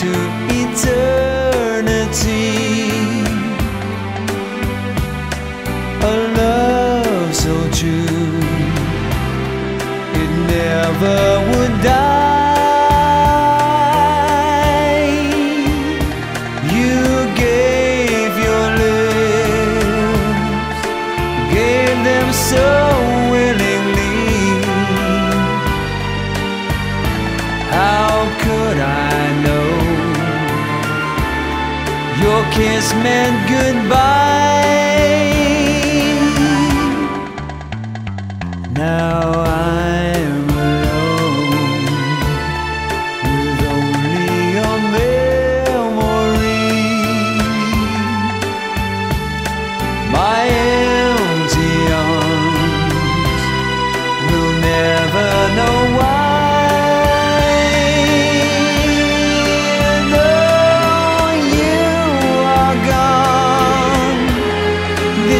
To eternity. A love so true, it never. kiss meant goodbye.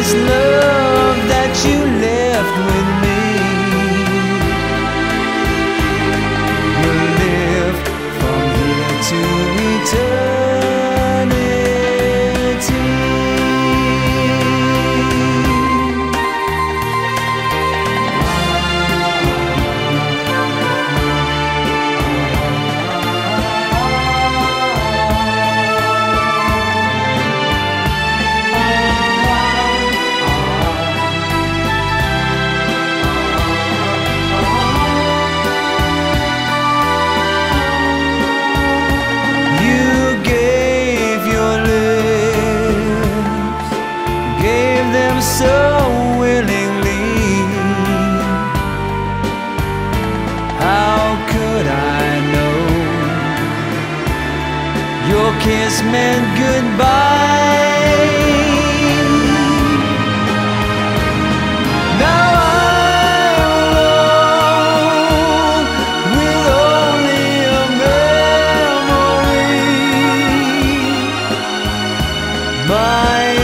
this love that you left with me. kiss meant goodbye. Now I'm alone with only a memory. My